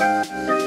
Música